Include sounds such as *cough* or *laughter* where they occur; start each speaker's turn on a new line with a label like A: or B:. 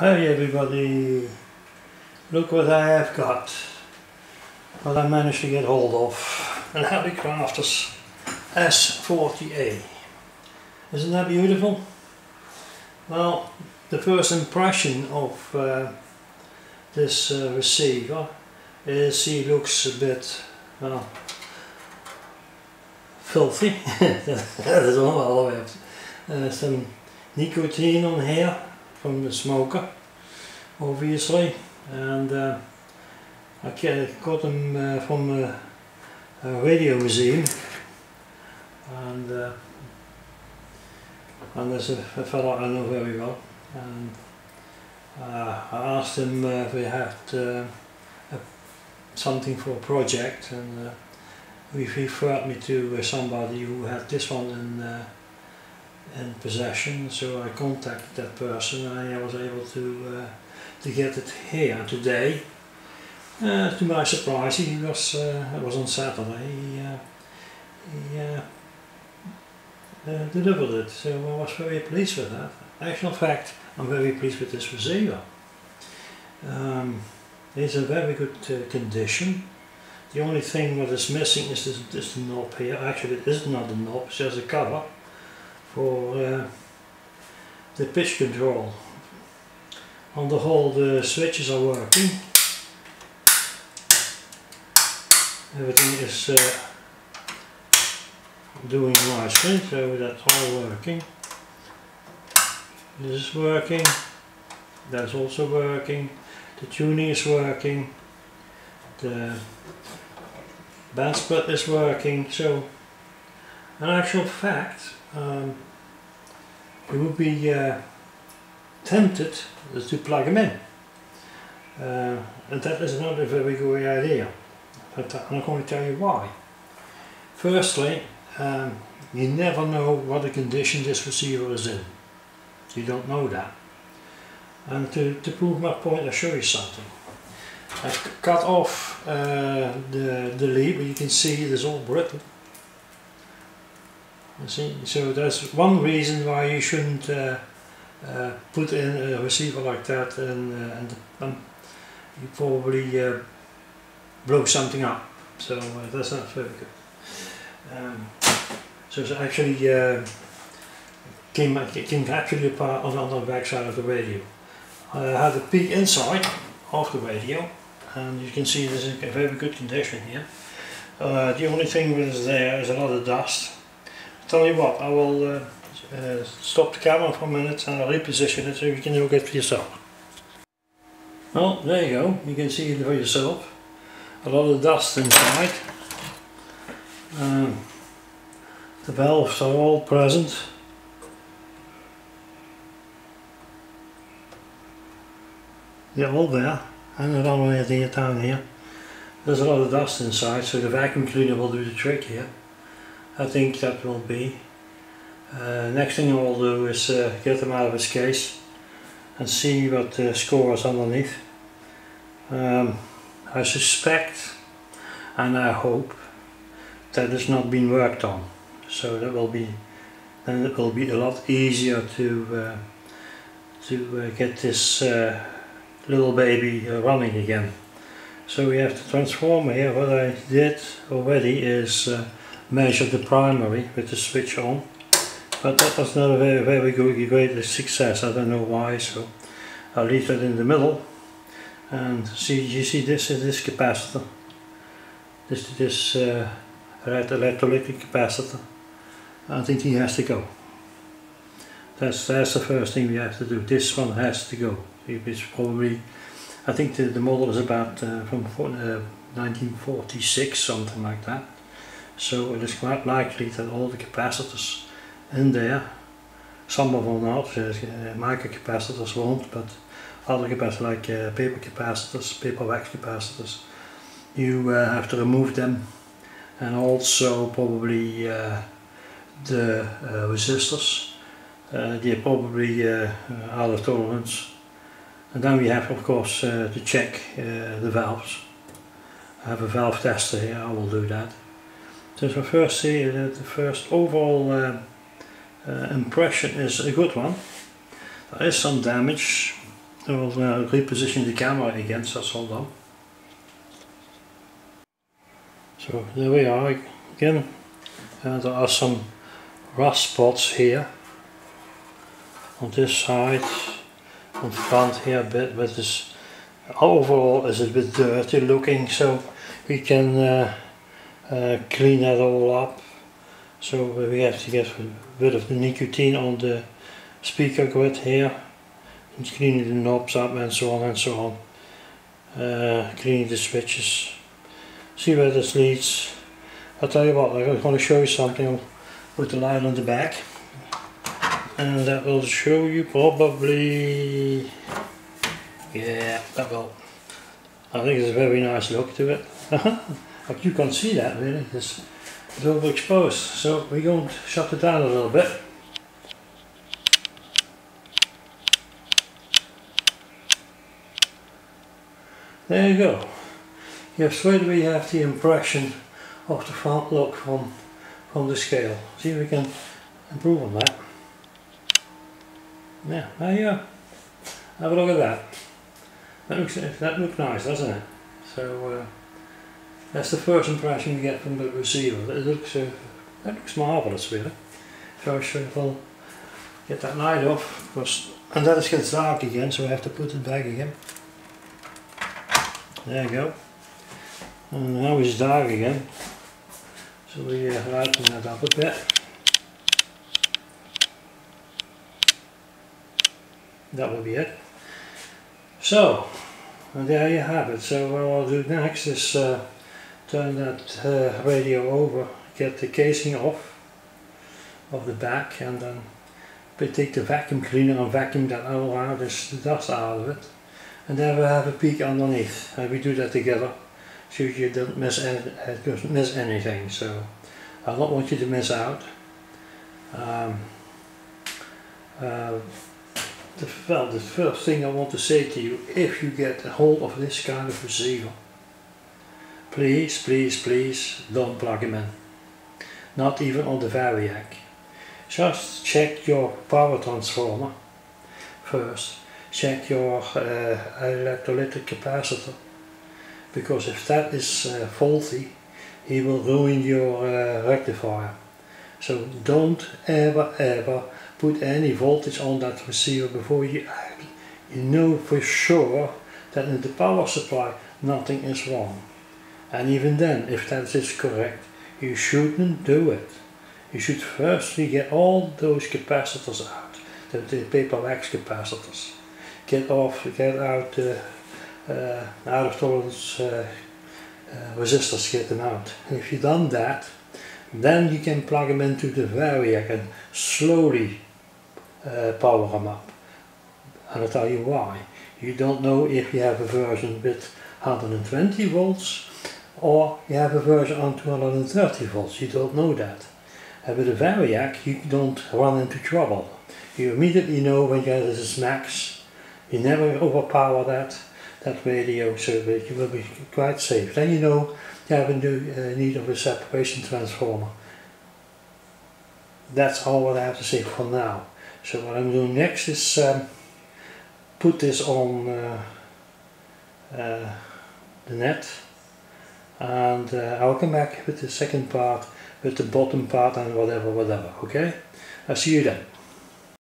A: Hi everybody, look what I have got, what I managed to get hold of, an Hallicrafters S40A. Isn't that beautiful? Well, the first impression of uh, this uh, receiver is he looks a bit, well, filthy. *laughs* that is all have. Uh, some nicotine on here from the smoker obviously and uh, I got them uh, from a, a, radio museum and uh, and there's a, a fellow I know very well and uh, I asked him uh, if he had uh, a, something for a project and he referred me to somebody who had this one in in possession so I contacted that person and I was able to uh, to get it here today. Uh, to my surprise he was uh, it was on Saturday. He, uh, he uh, uh, delivered it so I was very pleased with that. Actual fact I'm very pleased with this receiver um, it's in very good condition. The only thing that is missing is this, this knob here. Actually it is not a knob it's just a cover for uh, the pitch control. On the whole the switches are working. Everything is uh, doing nicely so that's all working. This is working, that's also working, the tuning is working, the band split is working so in actual fact um, you would be uh, tempted to plug them in. Uh, and that is not a very good idea. But I'm going to tell you why. Firstly, um, you never know what the condition this receiver is in. You don't know that. And to, to prove my point, I'll show you something. I've cut off uh, the, the lead, but you can see is all brittle. You see, so that's one reason why you shouldn't uh, uh, put in a receiver like that and, uh, and um, you probably uh, blow something up. So uh, that's not very good. Um, so it's actually uh, came, came actually apart on, on the back side of the radio. I had a peek inside of the radio and you can see this is in very good condition here. the only thing that is there is a lot of dust tell you what, I will uh, uh, stop the camera for a minute and I'll reposition it so you can look at it for yourself. Well, there you go, you can see it for yourself. A lot of dust inside. Um, the valves are all present. They're all there and they're all way down here. There's a lot of dust inside so the vacuum cleaner will do the trick here. I think that will be. Uh, next thing I will do is uh, get them out of its case and see what the score is underneath. Um, I suspect and I hope that it's not been worked on so that will be then it will be a lot easier to uh, to uh, get this uh, little baby uh, running again so we have the transformer here what I did already is measure the primary with the switch on. But that was not a very very good great success. I don't know why so I'll leave that in the middle. And see you see this is this capacitor. This this uh, electrolytic capacitor. I think he has to go. That's that's the first thing we have to do. This one has to go. It's probably I think the, the model is about uh, from uh, 1946 something like that so it is quite likely that all the capacitors in there, some of them not, uh, micro capacitors won't, but other capacitors like uh, paper capacitors, paper wax capacitors, you uh, have to remove them and also probably uh, the uh, resistors, uh, they are probably out of tolerance. And then we have of course to check the valves. I have a valve tester here, I will do that. So we first see that the first overall uh, uh, impression is a good one. There is some damage I will uh, reposition the camera again so that's all done. So there we are again and there are some rust spots here on this side on front here a bit but this overall is a bit dirty looking so we can uh, clean that all up. So we have to get a bit of the nicotine on the speaker grid here. And cleaning the knobs up and so on and so on. Uh, cleaning the switches. See where this leads. I'll tell you what I'm going to show you something with the light on the back. And that will show you probably yeah that will. I think it's a very nice look to it *laughs* but you can't see that really it's, overexposed so we're going to shut it down a little bit there you go where do we have the impression of the front look from from the scale see if we can improve on that yeah, there you go. Have a look at that. That looks that looks nice, doesn't it? So uh, that's the first impression you get from the receiver. It looks uh, that looks marvelous, really. So I should will get that light off, because and then it gets dark again, so I have to put it back again. There you go. And now it's dark again. So we uh, lighten that up a bit. that will be it. So, there you have it. So what I'll do next is uh, turn that uh, radio over, get the casing off of the back and then take the vacuum cleaner and vacuum that all out, this, dust out of it. And then we'll have a peek underneath. And we do that together so you don't miss, any, uh, miss anything. So I don't want you to miss out. Um, uh, the, well, the first thing I want to say to you, if you get a hold of this kind of receiver, please, please, please don't plug him in. Not even on the Variac. Just check your power transformer first. Check your uh, electrolytic capacitor. Because if that is uh, faulty, he will ruin your uh, rectifier. So don't ever ever put any voltage on that receiver before you, you know for sure that in the power supply nothing is wrong. And even then, if that is correct, you shouldn't do it. You should firstly get all those capacitors out, the, the paper wax capacitors. Get off, get out the uh, out of tolerance uh, uh, resistors, get them out. And if you've done that, then you can plug them into the Variac and slowly uh, power them up. And I'll tell you why. You don't know if you have a version with 120 volts or you have a version on 230 volts. You don't know that. And with a Variac you don't run into trouble. You immediately know when this is max. You never overpower that that radio so you will be quite safe. Then you know you have a uh, need of a separation transformer. That's all what I have to say for now. So what I'm doing next is um, put this on uh, uh, the net and uh, I'll come back with the second part with the bottom part and whatever whatever okay? I'll see you then